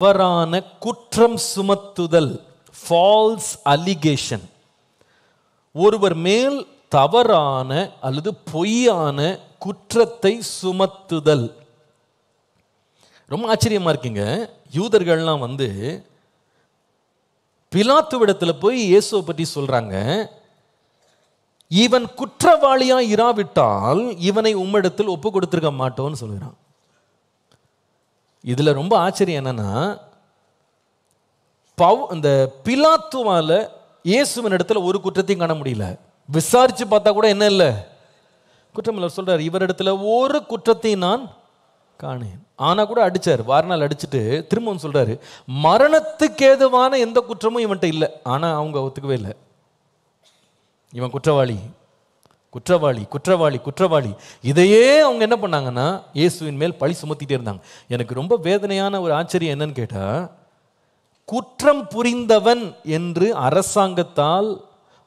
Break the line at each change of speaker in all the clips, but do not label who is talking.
தவறான குற்றம் சுமத்துதல் falls allegation ஒருவர் மேல் தவறான அல்லது பொய்யான குற்றத்தை சுமத்துதல். ரொம்ப ஆச்சரியமா இருக்குங்க. யூதர்கள்லாம் வந்து பிலாத்துவிடத்துல போய் இயேசுவை பற்றி சொல்றாங்க. இவன் குற்றவாளியா இராவிட்டால் இவனை உம்மிடத்தில் ஒப்பு கொடுத்துருக்க மாட்டோம்னு சொல்கிறான் இதில் ரொம்ப ஆச்சரியம் என்னன்னா பவு இந்த பிலாத்துவால இயேசுவின் இடத்துல ஒரு குற்றத்தையும் காண முடியல. விசாரிச்சு பார்த்தா கூட என்ன இல்லை. குற்றம் இல்லை சொல்றாரு இவரிடத்துல ஒரு குற்றத்தையும் நான் காணேன். ஆனா கூட அடிச்சார் வாரநாள் அடிச்சுட்டு திரும்பவும் சொல்றாரு மரணத்துக்கு ஏதுவான எந்த குற்றமும் இவன்கிட்ட இல்லை. ஆனா அவங்க ஒத்துக்கவே இல்லை. இவன் குற்றவாளி. குற்றவாளி குற்றவாளி குற்றவாளி. இதையே அவங்க என்ன பண்ணாங்கன்னா இயேசுவின் மேல் பழி சுமத்திட்டே இருந்தாங்க. எனக்கு ரொம்ப வேதனையான ஒரு ஆச்சரியம் என்னன்னு கேட்டா குற்றம் புரிந்தவன் என்று அரசாங்கத்தால்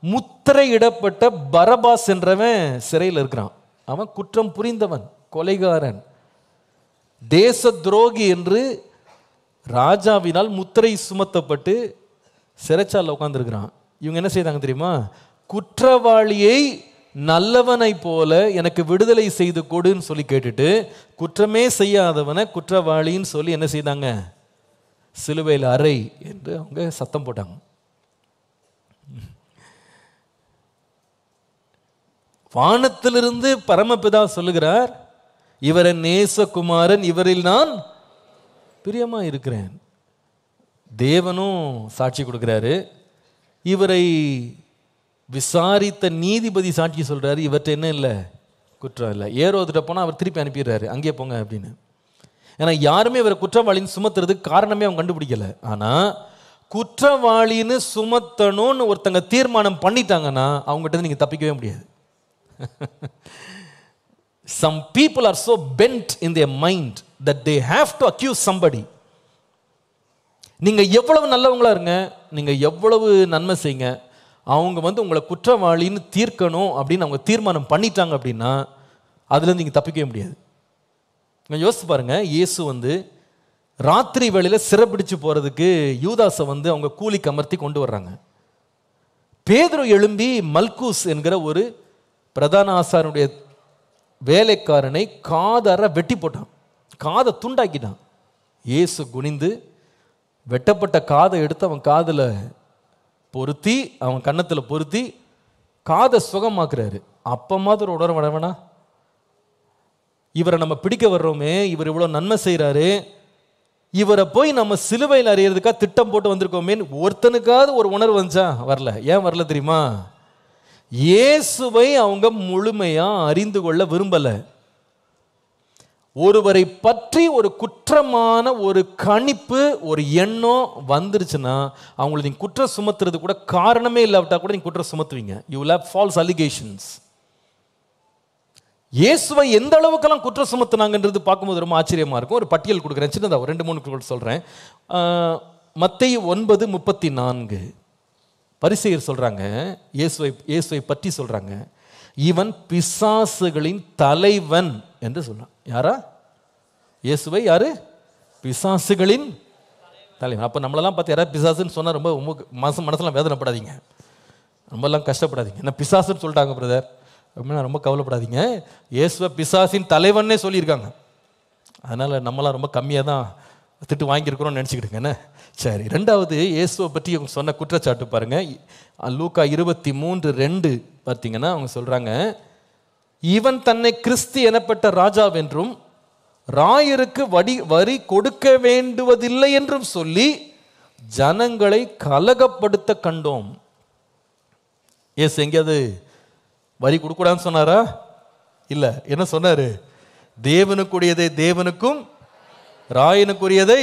முத்திரையிடப்பட்ட பரபாஸ் என்றவன் சிறையில் இருக்கிறான். அவன் குற்றம் புரிந்தவன் கொலைகாரன். தேச துரோகி என்று ராஜாவினால் முத்திரை சுமத்தப்பட்டு சிறைச்சாலில் உட்காந்துருக்கிறான் இவங்க என்ன செய்தாங்க தெரியுமா? குற்றவாளியை நல்லவனை போல எனக்கு விடுதலை செய்து கொடுன்னு சொல்லி கேட்டுட்டு குற்றமே செய்யாதவனை குற்றவாளின்னு சொல்லி என்ன செய்தாங்க? சிலுவையில் அறை என்று அவங்க சத்தம் போட்டாங்க. வானத்திலிருந்து பரமபிதா சொல்லுகிறார் இவரை நேசகுமாரன் இவரில் நான் பிரியமா இருக்கிறேன். தேவனும் சாட்சி கொடுக்கிறாரு. இவரை விசாரித்த நீதிபதி சாட்சி சொல்கிறாரு இவர்கிட்ட என்ன இல்லை? குற்றம் இல்லை. ஏரோதுட்ட போனால் அவர் திருப்பி அனுப்பிடுறாரு. அங்கே போங்க அப்படின்னு. ஏன்னா யாருமே இவரை குற்றவாளின்னு சுமத்துறதுக்கு காரணமே அவங்க கண்டுபிடிக்கலை. ஆனால் குற்றவாளின்னு சுமத்தணும்னு ஒருத்தங்க தீர்மானம் பண்ணிட்டாங்கன்னா அவங்ககிட்ட நீங்கள் தப்பிக்கவே முடியாது. Some people are so bent in their mind that they have to accuse somebody நீங்கள் எவ்வளவு நல்லவங்களா இருங்க நீங்கள் எவ்வளவு நன்மை செய்யுங்க அவங்க வந்து உங்களை குற்றவாளின்னு தீர்க்கணும் அப்படின்னு அவங்க தீர்மானம் பண்ணிட்டாங்க அப்படின்னா அதுலேருந்து நீங்கள் தப்பிக்கவே முடியாது. நீங்க யோசிச்சு பாருங்கள் இயேசு வந்து ராத்திரி வேளையில் சிறப்பிடிச்சு போகிறதுக்கு யூதாசை வந்து அவங்க கூலி கமர்த்தி கொண்டு வர்றாங்க. பேதுரு எழும்பி மல்கூஸ் என்கிற ஒரு பிரதான ஆசாரனுடைய வேலைக்காரனை காதற வெட்டி போட்டான். காதை துண்டாக்கிட்டான். இயேசு குனிந்து வெட்டப்பட்ட காதை எடுத்து அவன் காதில் பொருத்தி அவன் கன்னத்தில் பொருத்தி காதை சுகமாக்குறாரு. அப்ப மாதிரி உணர வடவனா இவரை நம்ம பிடிக்க வர்றோமே இவர் இவ்வளோ நன்மை செய்கிறாரு இவரை போய் நம்ம சிலுவையில் அறியறதுக்காக திட்டம் போட்டு வந்திருக்கோமேன்னு ஒருத்தனுக்காவது ஒரு உணர்வு வந்துச்சா? வரல. ஏன் வரல தெரியுமா? இயேசுவை அவங்க முழுமையாக அறிந்து கொள்ள விரும்பலை. ஒருவரை பற்றி ஒரு குற்றமான ஒரு கணிப்பு ஒரு எண்ணம் வந்துருச்சுன்னா அவங்களை நீங்கள் குற்றம் சுமத்துறது கூட காரணமே இல்லாவிட்டா கூட நீங்கள் குற்றம் சுமத்துவீங்க. யூ வில் ஃபால்ஸ் அலிகேஷன்ஸ் இயேசுவை எந்த அளவுக்கெல்லாம் குற்றம் சுமத்துனாங்கன்றது பார்க்கும்போது ரொம்ப ஆச்சரியமாக இருக்கும். ஒரு பட்டியல் கொடுக்குறேன் சின்னதாக ஒரு ரெண்டு மூணு குரல் சொல்கிறேன் மத்தை ஒன்பது முப்பத்தி நான்கு. பரிசெயர் சொல்கிறாங்க இயேசுவை இயேசுவை பற்றி சொல்கிறாங்க இவன் பிசாசுகளின் தலைவன் என்று சொன்னான். யாரா? இயேசுவை யாரு? பிசாசுகளின் தலைவன். அப்போ நம்மளெல்லாம் பார்த்து யாராவது பிசாசுன்னு சொன்னால் ரொம்ப ரொம்ப மாசம் மனசுலாம் வேதனைப்படாதீங்க. ரொம்பலாம் கஷ்டப்படாதீங்க. என்ன பிசாசுன்னு சொல்லிட்டாங்க பிரதர் அப்படின்னா ரொம்ப கவலைப்படாதீங்க. இயேசுவ பிசாசின் தலைவன்னே சொல்லியிருக்காங்க. அதனால் நம்மளாம் ரொம்ப கம்மியாக தான் திட்டு வாங்கியிருக்கிறோம்னு நினச்சிக்கிடுங்க சரி ரெண்டாவது இயேசுவை பற்றி அவங்க சொன்ன குற்றச்சாட்டு பாருங்கள் லூக்கா இருபத்தி மூன்று ரெண்டு பார்த்தீங்கன்னா அவங்க சொல்கிறாங்க இவன் தன்னை கிறிஸ்து எனப்பட்ட ராஜாவென்றும் ராயருக்கு வடி வரி கொடுக்க வேண்டுவதில்லை என்றும் சொல்லி ஜனங்களை கலகப்படுத்த கண்டோம். ஏசு எங்கேயாவது வரி கொடுக்கூடாதுன்னு சொன்னாரா? இல்லை என்ன சொன்னார்? தேவனுக்குடையதை தேவனுக்கும் ராயனுக்குரியதை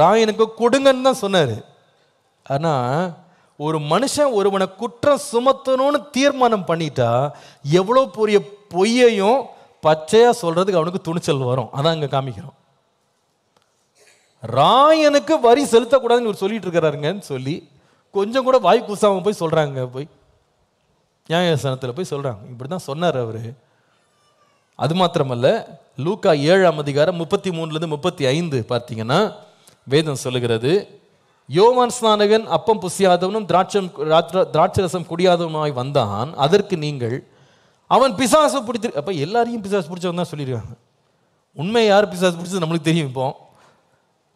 ராயனுக்கு கொடுங்கன்னு தான் சொன்னார். ஆனால் ஒரு மனுஷன் ஒருவனை குற்றம் சுமத்தணும்னு தீர்மானம் பண்ணிட்டா எவ்வளோ பெரிய பொய்யையும் பச்சையாக சொல்கிறதுக்கு அவனுக்கு துணிச்சல் வரும். அதான் அங்கே காமிக்கிறோம். ராயனுக்கு வரி செலுத்தக்கூடாதுன்னு இவர் சொல்லிட்டு இருக்கிறாருங்கன்னு சொல்லி கொஞ்சம் கூட வாய் கூசாம போய் சொல்கிறாங்க போய். நியாயசனத்தில் போய் சொல்கிறாங்க இப்படி தான் சொன்னார் அவர். அது மாத்திரமல்ல லூக்கா ஏழாம் அதிகாரம் முப்பத்தி மூணுலேருந்து முப்பத்தி ஐந்து பார்த்தீங்கன்னா வேதம் சொல்லுகிறது. யோவான் ஸ்நானகன் அப்பம் புசியாதவனும் திராட்சம் திராட்சரசம் குடியாதவனாய் வந்தான். அதற்கு நீங்கள் அவன் பிசாசு பிடித்து அப்போ எல்லாரையும் பிசாசு பிடிச்சவன் தான் சொல்லியிருக்காங்க. உண்மை யார் பிசாசு பிடிச்சது நம்மளுக்கு தெரியும் இப்போ.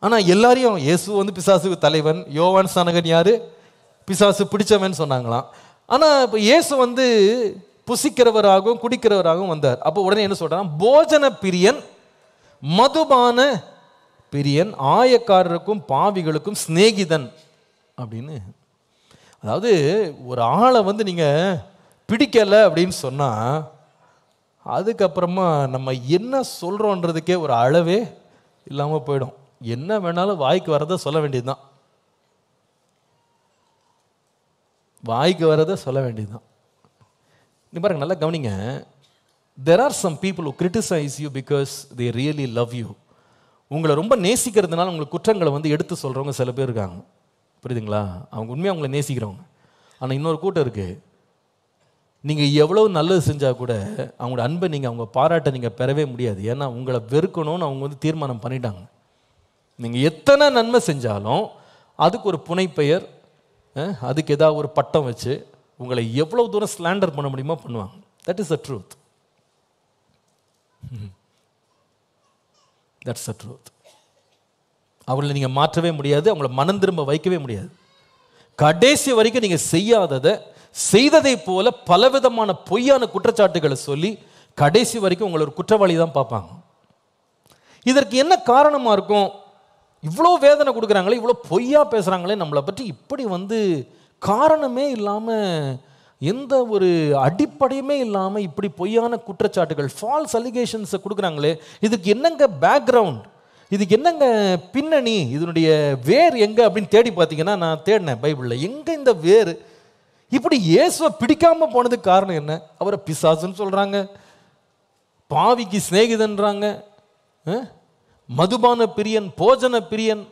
ஆனால் எல்லாரையும் இயேசு வந்து பிசாசுக்கு தலைவன் யோவான் ஸ்நானகன் யார்? பிசாசு பிடிச்சவன் சொன்னாங்களாம். ஆனால் இப்போ இயேசு வந்து புசிக்கிறவராகவும் குடிக்கிறவராகவும் வந்தார். அப்போ உடனே என்ன சொல்கிறான் போஜன பிரியன் மதுபான பிரியன் ஆயக்காரருக்கும் பாவிகளுக்கும் சிநேகிதன் அப்படின்னு. அதாவது ஒரு ஆளை வந்து நீங்க பிடிக்கலை அப்படின்னு சொன்னால் அதுக்கப்புறமா நம்ம என்ன சொல்கிறோன்றதுக்கே ஒரு அளவே இல்லாமல் போயிடும். என்ன வேணாலும் வாய்க்கு வரதை சொல்ல வேண்டியதுதான். வாய்க்கு வரதை சொல்ல வேண்டியதுதான். நீ பாருங்க நல்லா கவனிங்க. There are some people who criticise you because they really love you உங்களை ரொம்ப நேசிக்கிறதுனால உங்களுக்கு குற்றங்களை வந்து எடுத்து சொல்கிறவங்க சில பேர் இருக்காங்க. புரியுதுங்களா? அவங்க உண்மையாக உங்களை நேசிக்கிறவங்க. ஆனால் இன்னொரு கூட்டம் இருக்குது நீங்கள் எவ்வளோ நல்லது செஞ்சால் கூட அவங்களோட அன்பை நீங்கள் அவங்க பாராட்ட நீங்கள் பெறவே முடியாது. ஏன்னா உங்களை வெறுக்கணும்னு அவங்க வந்து தீர்மானம் பண்ணிட்டாங்க. நீங்கள் எத்தனை நன்மை செஞ்சாலும் அதுக்கு ஒரு புனைப்பெயர் அதுக்கு ஏதாவது ஒரு பட்டம் வச்சு உங்களை எவ்வளவு தூரம் ஸ்லாண்டர் பண்ண முடியுமோ பண்ணுவாங்க. That is a truth that's a truth அவங்களை நீங்கள் மாற்றவே முடியாது அவங்கள மனம் திரும்ப வைக்கவே முடியாது. கடைசி வரைக்கும் நீங்கள் செய்யாததை செய்ததை போல பலவிதமான பொய்யான குற்றச்சாட்டுகளை சொல்லி கடைசி வரைக்கும் உங்களை ஒரு குற்றவாளி தான் பார்ப்பாங்க. இதற்கு என்ன காரணமாக இருக்கும்? இவ்வளோ வேதனை கொடுக்குறாங்களே இவ்வளோ பொய்யா பேசுகிறாங்களே நம்மளை பற்றி இப்படி வந்து காரணமே இல்லாமல் எந்த ஒரு அடிப்படையுமே இல்லாமல் இப்படி பொய்யான குற்றச்சாட்டுகள் ஃபால்ஸ் அலிகேஷன்ஸை கொடுக்குறாங்களே இதுக்கு என்னங்க பேக்ரவுண்ட் இதுக்கு என்னங்க பின்னணி? இதனுடைய வேர் எங்க அப்படின்னு தேடி பார்த்தீங்கன்னா நான் தேடினேன் பைபிளில். எங்கே இந்த வேர்? இப்படி இயேசுவை பிடிக்காமல் போனதுக்கு காரணம் என்ன? அவரை பிசாசுன்னு சொல்கிறாங்க பாவிக்கு சிநேகிதன்றாங்க. மதுபான பிரியன் போஜன பிரியன்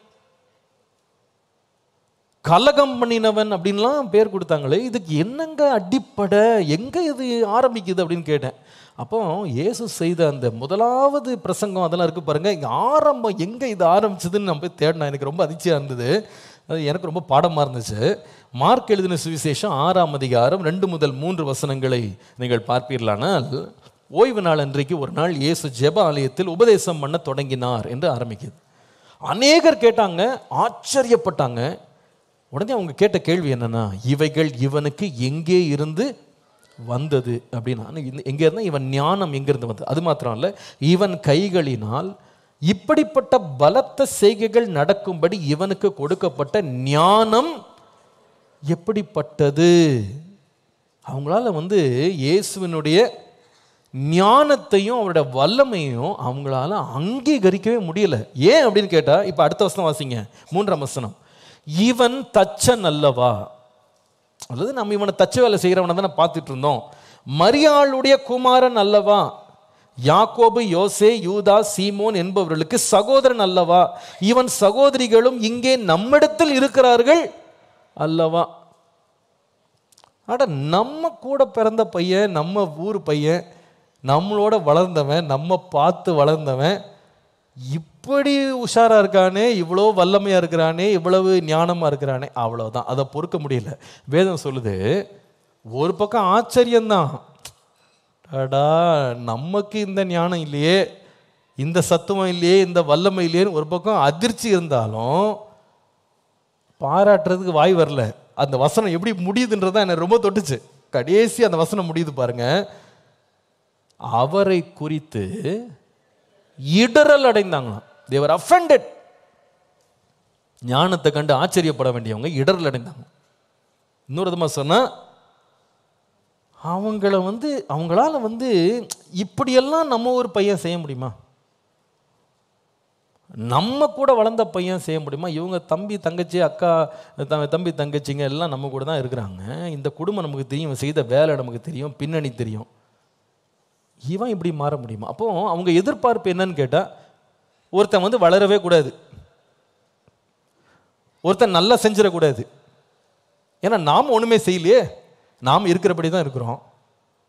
கலகம் பண்ணினவன் அப்படின்லாம் பேர் கொடுத்தாங்களே இதுக்கு என்னங்க அடிப்படை? எங்கே இது ஆரம்பிக்குது அப்படின்னு கேட்டேன். அப்போ இயேசு செய்த அந்த முதலாவது பிரசங்கம் அதெல்லாம் இருக்குது பாருங்கள் இங்கே ஆரம்பம் எங்கே இது ஆரம்பிச்சதுன்னு நான் போய் தேடினேன். எனக்கு ரொம்ப அதிர்ச்சியாக இருந்தது. அது எனக்கு ரொம்ப பாடமாக இருந்துச்சு. மார்க் எழுதின சுவிசேஷம் ஆறாம் அதிகாரம் ரெண்டு முதல் மூன்று வசனங்களை நீங்கள் பார்ப்பீர்களானால் ஓய்வு நாள் அன்றைக்கு ஒரு நாள் இயேசு ஜெப ஆலயத்தில் உபதேசம் பண்ண தொடங்கினார் என்று ஆரம்பிக்குது. அநேகர் கேட்டாங்க ஆச்சரியப்பட்டாங்க. உடனே அவங்க கேட்ட கேள்வி என்னென்னா இவைகள் இவனுக்கு எங்கே இருந்து வந்தது அப்படின்னா எங்கே இருந்தால் இவன் ஞானம் எங்கேருந்து வந்தது? அது மாத்திரம் இல்லை இவன் கைகளினால் இப்படிப்பட்ட பலத்த செய்கைகள் நடக்கும்படி இவனுக்கு கொடுக்கப்பட்ட ஞானம் எப்படிப்பட்டது? அவங்களால வந்து இயேசுவினுடைய ஞானத்தையும் அவரோட வல்லமையும் அவங்களால அங்கீகரிக்கவே முடியல. ஏன் அப்படின்னு கேட்டால் இப்போ அடுத்த வசனம் வாசிங்க மூன்றாம் வசனம். இவன் தச்சன் அல்லவா அல்லது நம்ம இவனை தச்ச வேலை செய்கிறவனை தானே பார்த்துட்டு இருந்தோம் மரியாளுடைய குமாரன் அல்லவா? யாக்கோபு யோசே யூதா சீமோன் என்பவர்களுக்கு சகோதரன் அல்லவா? இவன் சகோதரிகளும் இங்கே நம்மிடத்தில் இருக்கிறார்கள் அல்லவா? அட நம்ம கூட பிறந்த பையன் நம்ம ஊர் பையன் நம்மளோட வளர்ந்தவன் நம்ம பார்த்து வளர்ந்தவன் இப் இப்படி உஷாராக இருக்கானே இவ்வளோ வல்லமையாக இருக்கிறானே இவ்வளவு ஞானமாக இருக்கிறானே அவ்வளோதான் அதை பொறுக்க முடியல. வேதம் சொல்லுது ஒரு பக்கம் ஆச்சரியம்தான். அடா நமக்கு இந்த ஞானம் இல்லையே இந்த சத்துவம் இல்லையே இந்த வல்லமை இல்லையேன்னு ஒரு பக்கம் அதிர்ச்சி இருந்தாலும் பாராட்டுறதுக்கு வாய் வரல. அந்த வசனம் எப்படி முடியுதுன்றது தான் என்னை ரொம்ப தொட்டுச்சு. கடைசி அந்த வசனம் முடியுது பாருங்க. அவரை குறித்து இடரல் அடைந்தாங்களாம். தேவர் அஃபெண்டட் ஞானத்தை கண்டு ஆச்சரியப்பட வேண்டியவங்க இடரில் அடைந்தாங்க. இன்னொரு விதமாக சொன்னால் அவங்கள வந்து அவங்களால வந்து இப்படியெல்லாம் நம்ம ஒரு பையன் செய்ய முடியுமா? நம்ம கூட வளர்ந்த பையன் செய்ய முடியுமா? இவங்க தம்பி தங்கச்சி அக்கா தம்பி தங்கச்சிங்க எல்லாம் நம்ம கூட தான் இருக்கிறாங்க. இந்த குடும்பம் நமக்கு தெரியும் செய்த வேலை நமக்கு தெரியும் பின்னணி தெரியும். இவன் இப்படி மாற முடியுமா? அப்போ அவங்க எதிர்பார்ப்பு என்னன்னு கேட்டால் ஒருத்தன் வந்து வளரவே கூடாது. ஒருத்தன் நல்லா செஞ்சிடக்கூடாது. ஏன்னா நாம் ஒன்றுமே செய்யலையே. நாம் இருக்கிறபடி தான் இருக்கிறோம்.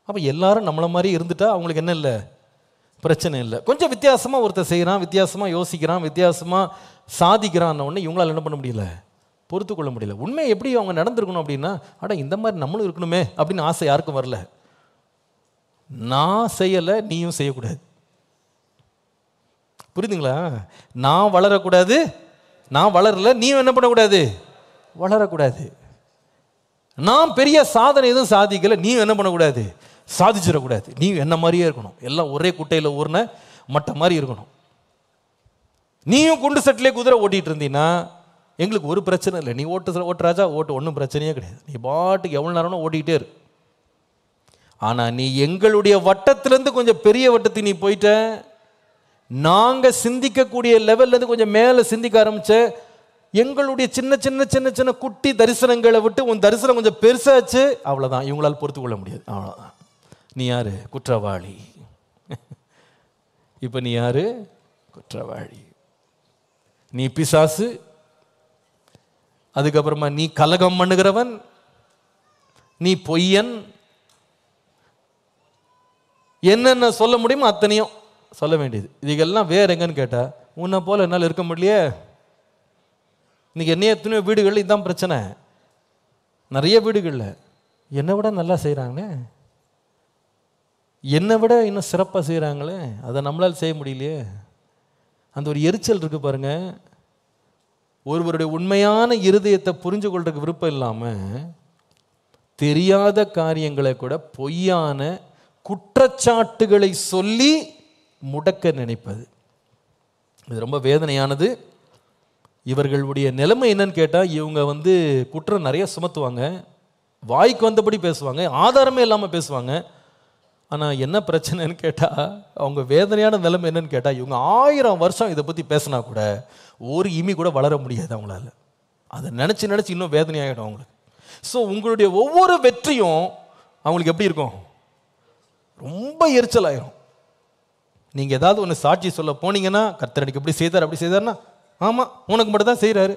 அப்போ எல்லாரும் நம்மளை மாதிரி இருந்துட்டா அவங்களுக்கு என்ன இல்லை? பிரச்சனை இல்லை. கொஞ்சம் வித்தியாசமாக ஒருத்தர் செய்கிறான் வித்தியாசமாக யோசிக்கிறான் வித்தியாசமாக சாதிக்கிறான் உடனே இவங்களால் என்ன பண்ண முடியல? பொறுத்து கொள்ள முடியல. உண்மை எப்படி அவங்க நடந்திருக்கணும் அப்படின்னா அட இந்த மாதிரி நம்மளும் இருக்கணுமே அப்படின்னு ஆசை யாருக்கும் வரல. நான் செய்யலை நீயும் செய்யக்கூடாது. புரியுதுங்களா? நான் வளரக்கூடாது நான் வளரல நீ என்ன பண்ணக்கூடாது? வளரக்கூடாது. நான் பெரிய சாதனை எதுவும் சாதிக்கல நீ என்ன பண்ணக்கூடாது? சாதிச்சிடக்கூடாது. நீ என்ன மாதிரியே இருக்கணும். எல்லாம் ஒரே குட்டையில் ஊர்ன மட்ட மாதிரி இருக்கணும். நீயும் குண்டு செட்டிலே குதிரை ஓட்டிகிட்டு இருந்தீங்கன்னா எங்களுக்கு ஒரு பிரச்சனை இல்லை. நீ ஓட்டு ஓட்டு ராஜா ஓட்டு ஒன்றும் பிரச்சனையே கிடையாது. நீ பாட்டுக்கு எவ்வளோ நேரம்னா ஓட்டிக்கிட்டே இரு. ஆனால் நீ எங்களுடைய வட்டத்திலேருந்து கொஞ்சம் பெரிய வட்டத்துக்கு நீ போயிட்ட நாங்கள் சிந்திக்கக்கூடிய லெவல்லேருந்து கொஞ்சம் மேலே சிந்திக்க ஆரம்பிச்ச எங்களுடைய சின்ன சின்ன சின்ன சின்ன குட்டி தரிசனங்களை விட்டு உன் தரிசனம் கொஞ்சம் பெருசாச்சு அவ்வளோதான் இவங்களால் பொறுத்து கொள்ள முடியாது. அவ்வளோதான் நீ யாரு? குற்றவாளி. இப்போ நீ யாரு? குற்றவாளி. நீ பிசாசு. அதுக்கப்புறமா நீ கலகம் பண்ணுகிறவன். நீ பொய்யன். என்னென்ன சொல்ல முடியுமோ அத்தனையும் சொல்ல வேண்டியது. இதுக்கெல்லாம் வேற எங்கன்னு கேட்டால் உன்னை போல் என்னால் இருக்க முடியலையே. இன்றைக்கி என்னைய எத்தனையோ வீடுகளில் இதுதான் பிரச்சனை. நிறைய வீடுகளில். என்னை விட நல்லா செய்கிறாங்களே என்னை விட இன்னும் சிறப்பாக செய்கிறாங்களே அதை நம்மளால் செய்ய முடியலையே. அந்த ஒரு எரிச்சல் இருக்கு பாருங்க. ஒருவருடைய உண்மையான இருதயத்தை புரிஞ்சு கொள்றதுக்கு விருப்பம் இல்லாமல் தெரியாத காரியங்களை கூட பொய்யான குற்றச்சாட்டுகளை சொல்லி முடக்க நினைப்பது. இது ரொம்ப வேதனையானது. இவர்களுடைய நிலைமை என்னன்னு கேட்டால் இவங்க வந்து குற்றம் நிறைய சுமத்துவாங்க. வாய்க்கு வந்தபடி பேசுவாங்க. ஆதாரமே இல்லாமல் பேசுவாங்க. ஆனால் என்ன பிரச்சனைன்னு கேட்டால் அவங்க வேதனையான நிலைமை என்னன்னு கேட்டால் இவங்க ஆயிரம் வருஷம் இதை பற்றி பேசினா கூட ஒரு இமி கூட வளர முடியாது அவங்களால. அதை நினச்சி நினச்சி இன்னும் வேதனையாகிடும் அவங்களுக்கு. ஸோ உங்களுடைய ஒவ்வொரு வெற்றியும் அவங்களுக்கு எப்படி இருக்கும்? ரொம்ப எரிச்சல் ஆயிரும் நீங்கள் ஏதாவது ஒன்று சாட்சி சொல்ல போனீங்கன்னா கர்த்தரடிக்கு எப்படி செய்தார் அப்படி செய்தார்னா ஆமாம் உனக்கு மட்டும் தான் செய்கிறாரு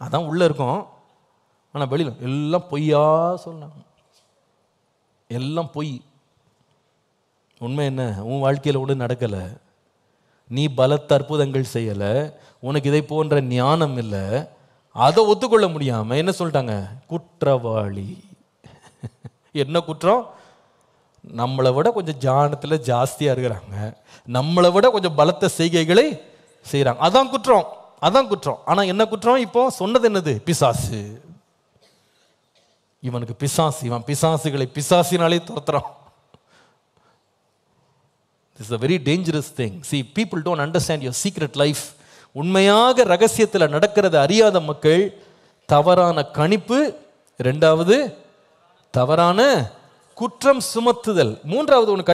அதான் உள்ளே இருக்கும். ஆனால் வெளியில் எல்லாம் பொய்யா சொன்னாங்க எல்லாம் பொய். உண்மை என்ன? உன் வாழ்க்கையில் ஒன்றும் நடக்கலை. நீ பலத்த அற்புதங்கள் செய்யலை. உனக்கு இதை போன்ற ஞானம் இல்லை. அதை ஒத்துக்கொள்ள முடியாமல் என்ன சொல்லிட்டாங்க? குற்றவாளி. என்ன குற்றம்? நம்மளை விட கொஞ்சம் ஜானத்தில் ஜாஸ்தியாக இருக்கிறாங்க. நம்மளை விட கொஞ்சம் பலத்த செய்கைகளை செய்கிறாங்க அதான் குற்றம். அதான் குற்றம். ஆனால் என்ன குற்றம்? இப்போ சொன்னது என்னது? பிசாசு. இவனுக்கு பிசாசு. இவன் பிசாசுகளை பிசாசினாலே துரத்துறான். Is a very dangerous thing see people don't understand your secret life உண்மையாக ரகசியத்தில் நடக்கிறத அறியாத மக்கள் தவறான கணிப்பு. ரெண்டாவது தவறான குற்றம் சுமத்துதல். மூன்றாவது ஒன்று